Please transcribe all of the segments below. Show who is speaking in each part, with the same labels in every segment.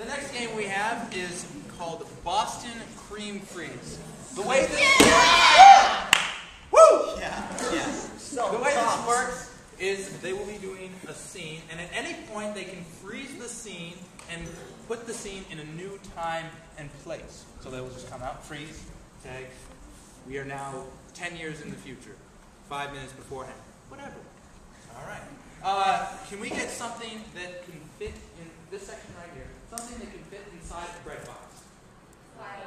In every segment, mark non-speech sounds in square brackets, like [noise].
Speaker 1: the next game we have is called Boston Cream Freeze. The way this Woo! Yeah, yeah.
Speaker 2: So
Speaker 1: the way this works is they will be doing a scene, and at any point they can freeze the scene and put the scene in a new time and place. So they will just come out, freeze, say, we are now 10 years in the future, five minutes beforehand, whatever. All right. Uh, can we get something that can fit in this section right here? Something that can fit inside the bread box? Fire.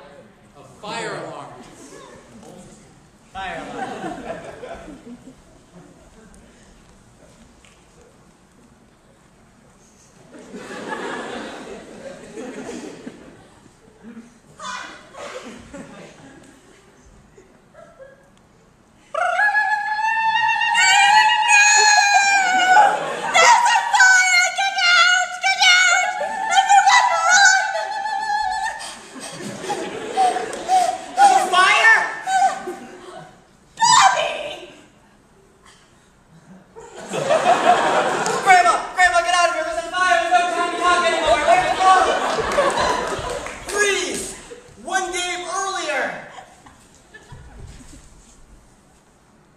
Speaker 1: A
Speaker 2: fire alarm. Fire alarm. [laughs]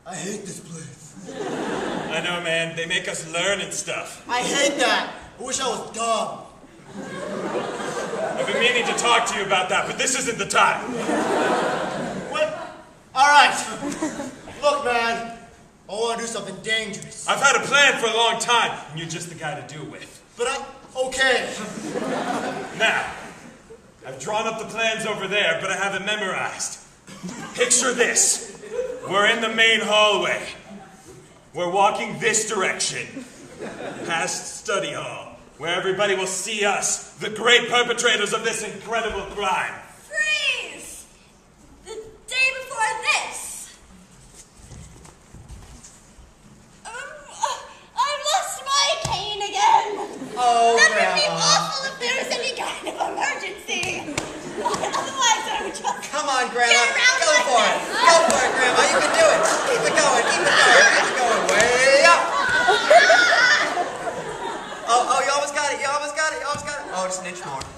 Speaker 2: I hate this place.
Speaker 3: I know, man. They make us learn and stuff.
Speaker 2: I hate that. I wish I was dumb.
Speaker 3: I've been meaning to talk to you about that, but this isn't the time.
Speaker 2: What? All right. Look, man. I want to do something dangerous.
Speaker 3: I've had a plan for a long time, and you're just the guy to do it with.
Speaker 2: But I... Okay.
Speaker 3: Now, I've drawn up the plans over there, but I haven't memorized. Picture this. We're in the main hallway. We're walking this direction, past study hall, where everybody will see us, the great perpetrators of this incredible crime.
Speaker 4: Freeze! The day before this. Um, I've lost my cane again.
Speaker 2: Oh,
Speaker 4: that would be awful if there was any kind of emergency. [laughs] Otherwise, I would just.
Speaker 2: Come on, Grandma. Go
Speaker 4: like
Speaker 2: for it. Go for it, Grandma. You can do it. Keep it going. Keep it going. Keep it going. Way up. Oh, oh, you almost got it. You almost got it. You almost got it. Oh, just an inch more.
Speaker 4: So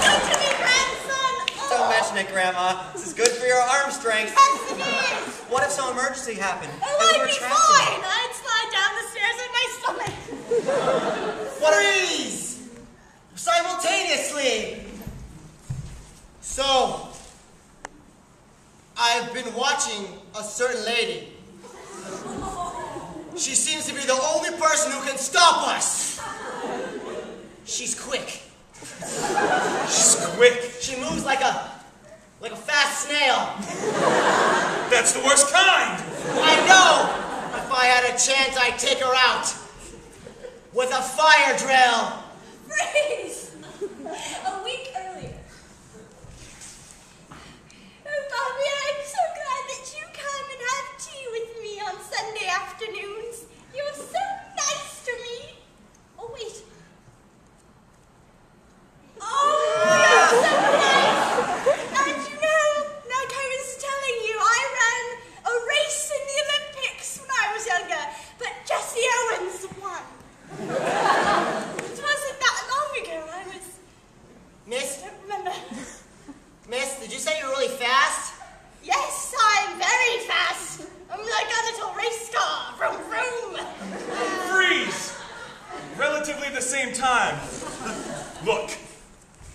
Speaker 4: good to me, grandson.
Speaker 2: Don't
Speaker 4: Oh,
Speaker 2: mention it, Grandma. This is good for your arm strength.
Speaker 4: yes, it is.
Speaker 2: What if some emergency happened?
Speaker 4: Oh, I'd be fine. I'd slide down the stairs with my stomach.
Speaker 2: What are these? Simultaneously. So, I've been watching a certain lady. She seems to be the only person who can stop us. She's quick.
Speaker 3: She's quick.
Speaker 2: She moves like a like a fast snail.
Speaker 3: That's the worst kind.
Speaker 2: I know. If I had a chance, I'd take her out with a fire drill.
Speaker 4: Freeze! A week earlier. Oh, Bobby, I'm so glad that you come and have tea with me on Sunday afternoons. You're so nice to me. Oh, wait. Oh, you're so nice. And you know, like I was telling you, I ran a race in the Olympics when I was younger, but Jesse Owens won. It wasn't that long ago. I was.
Speaker 2: Miss,
Speaker 4: I don't remember. [laughs]
Speaker 2: Miss, did you say you're really fast?
Speaker 4: Yes, I'm very fast. I'm like a little race car. Vroom, vroom.
Speaker 3: Freeze! Relatively the same time. [laughs] Look,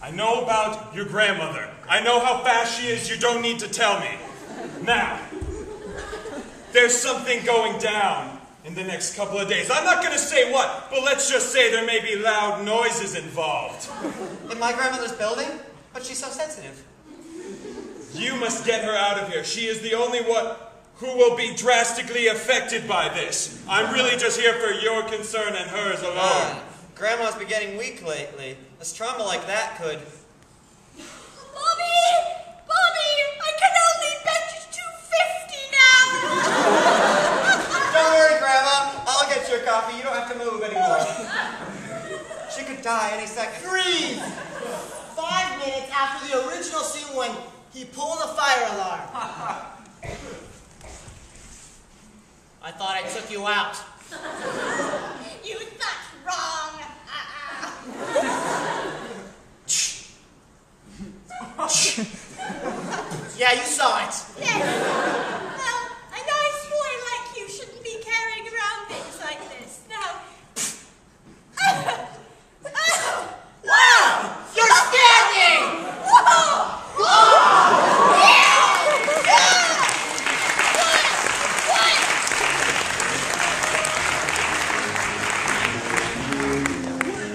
Speaker 3: I know about your grandmother. I know how fast she is. You don't need to tell me. Now, there's something going down in the next couple of days. I'm not going to say what, but let's just say there may be loud noises involved.
Speaker 2: In my grandmother's building? But she's so sensitive.
Speaker 3: You must get her out of here. She is the only one who will be drastically affected by this. I'm really just here for your concern and hers alone.
Speaker 2: Uh, Grandma's been getting weak lately. A trauma like that could. die any second. Freeze! Five minutes after the original scene when he pulled the fire alarm. I thought I took you out.
Speaker 4: you thought wrong. [laughs]
Speaker 2: Yeah, you saw it.